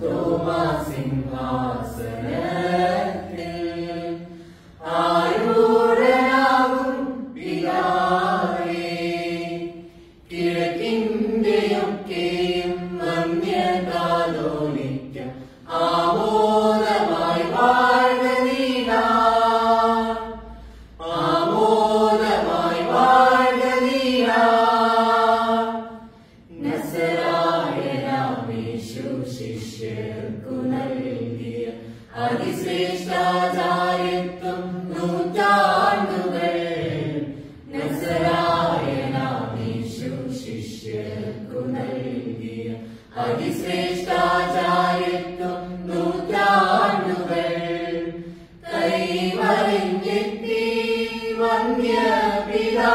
তোমা সিংহা ശുശിഷ്യർക്കു നൽകിയ അതിശ്രേഷ്ഠാചാര്യത്വം നൂറ്റാണ്ടുകൾ നസറായനാമീശു ശിഷ്യർക്കു നൽകിയ അതിശ്രേഷ്ഠാചാര്യത്വം നൂറ്റാണ്ടുകൾ കൈമറിഞ്ഞെത്തി വന്യ പിതാ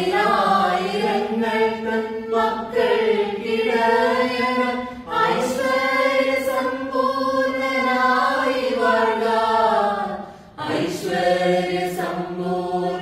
പതിനായിരങ്ങൾ മക്കൾ കിടയണം ഐശ്വര്യ സമ്പൂർണനായി വാഴ ഐശ്വര്യ സമ്പൂർണ്ണ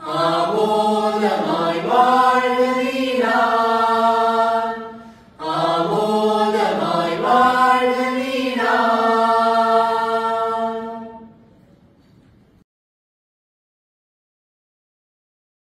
Amor de my barley.